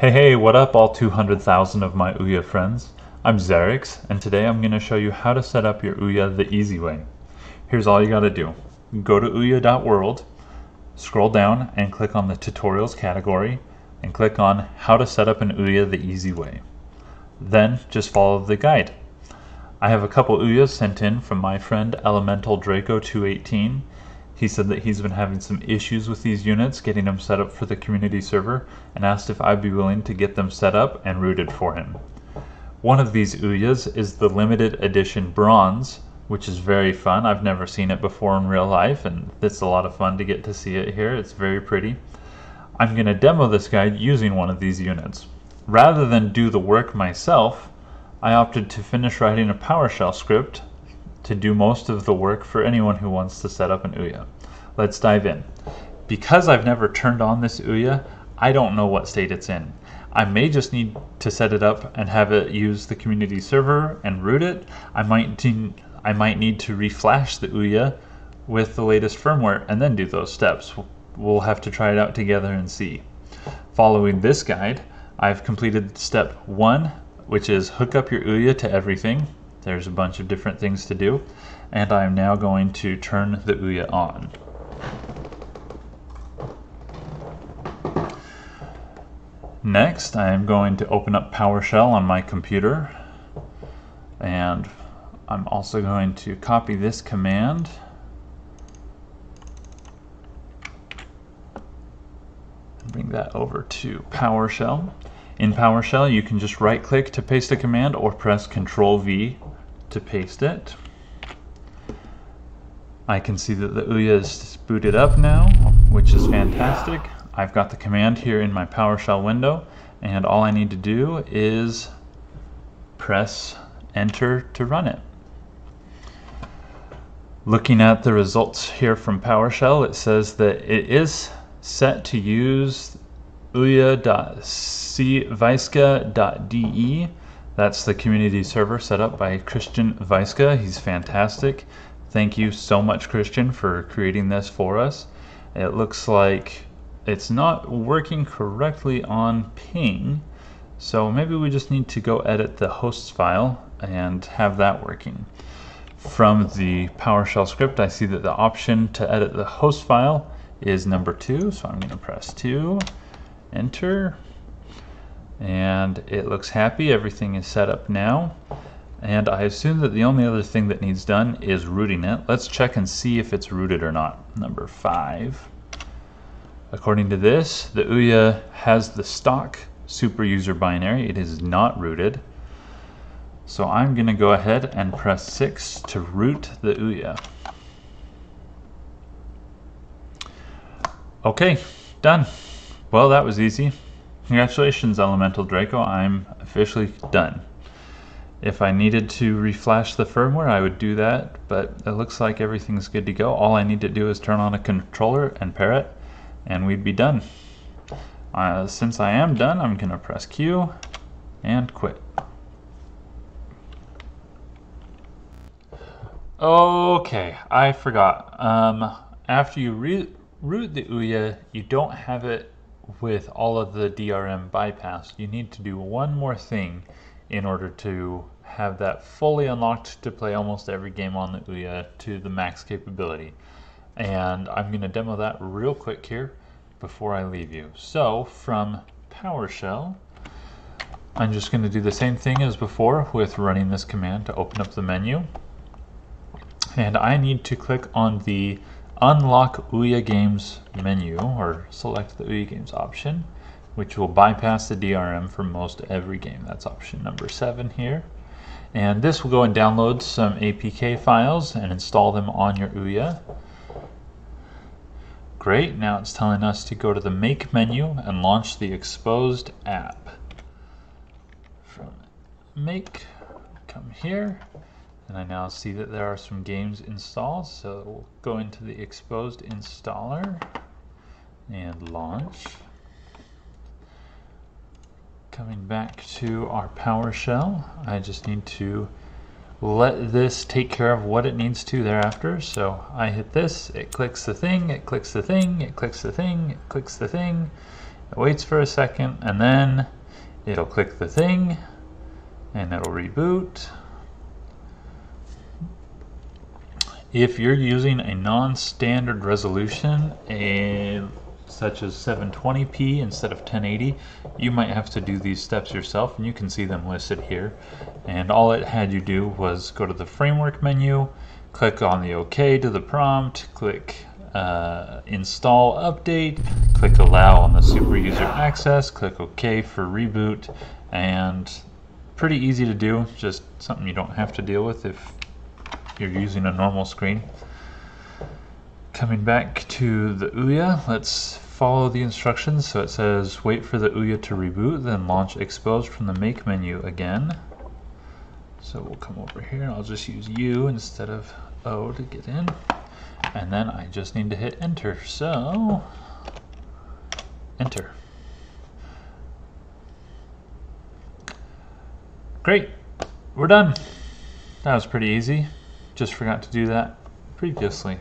Hey hey, what up all 200,000 of my Ouya friends? I'm Szeraax, and today I'm going to show you how to set up your Ouya the easy way. Here's all you got to do. Go to ouya.world, scroll down and click on the tutorials category, and click on how to set up an Ouya the easy way. Then just follow the guide. I have a couple Ouyas sent in from my friend Elemental Draco 218 he said that he's been having some issues with these units, getting them set up for the community server, and asked if I'd be willing to get them set up and rooted for him. One of these Ouyas is the limited edition bronze, which is very fun. I've never seen it before in real life, and it's a lot of fun to get to see it here. It's very pretty. I'm going to demo this guide using one of these units. Rather than do the work myself, I opted to finish writing a PowerShell script to do most of the work for anyone who wants to set up an Ouya. Let's dive in. Because I've never turned on this Ouya, I don't know what state it's in. I may just need to set it up and have it use the community server and root it. I might, I might need to reflash the Ouya with the latest firmware and then do those steps. We'll have to try it out together and see. Following this guide, I've completed step one, which is hook up your Ouya to everything. There's a bunch of different things to do. And I'm now going to turn the Ouya on. Next, I am going to open up PowerShell on my computer. And I'm also going to copy this command. Bring that over to PowerShell. In PowerShell, you can just right click to paste a command or press Ctrl V to paste it. I can see that the Ouya is booted up now, which is fantastic. I've got the command here in my PowerShell window, and all I need to do is press enter to run it. Looking at the results here from PowerShell, it says that it is set to use ouya.cweiske.de that's the community server set up by Christian Weiske. He's fantastic. Thank you so much, Christian, for creating this for us. It looks like it's not working correctly on ping, so maybe we just need to go edit the hosts file and have that working. From the PowerShell script, I see that the option to edit the host file is number two, so I'm going to press two, enter, and it looks happy. Everything is set up now. And I assume that the only other thing that needs done is rooting it. Let's check and see if it's rooted or not. Number five. According to this the Ouya has the stock super user binary. It is not rooted. So I'm gonna go ahead and press 6 to root the Ouya. Okay done well that was easy Congratulations, Elemental Draco, I'm officially done. If I needed to reflash the firmware, I would do that, but it looks like everything's good to go. All I need to do is turn on a controller and pair it, and we'd be done. Uh, since I am done, I'm going to press Q and quit. Okay, I forgot. Um, after you root the Ouya, you don't have it with all of the DRM bypass, you need to do one more thing in order to have that fully unlocked to play almost every game on the Ouya to the max capability. And I'm going to demo that real quick here before I leave you. So from PowerShell, I'm just going to do the same thing as before with running this command to open up the menu. And I need to click on the unlock Ouya Games menu or select the Ouya Games option which will bypass the DRM for most every game. That's option number seven here. And this will go and download some APK files and install them on your Ouya. Great, now it's telling us to go to the Make menu and launch the Xposed app. From Make, come here, and I now see that there are some games installed, so we'll go into the Xposed installer and launch. Coming back to our PowerShell, I just need to let this take care of what it needs to thereafter. So I hit this, it clicks the thing, it clicks the thing, it clicks the thing, it clicks the thing, It waits for a second and then it'll click the thing and it'll reboot. If you're using a non-standard resolution, a, such as 720p instead of 1080, you might have to do these steps yourself and you can see them listed here. And all it had you do was go to the framework menu, click on the OK to the prompt, click uh, install update, click allow on the super user access, click OK for reboot, and pretty easy to do, just something you don't have to deal with if you're using a normal screen. Coming back to the Ouya, let's follow the instructions. So it says wait for the Ouya to reboot, then launch Xposed from the make menu again. So we'll come over here, I'll just use U instead of O to get in. And then I just need to hit enter. So enter. Great. We're done. That was pretty easy just forgot to do that previously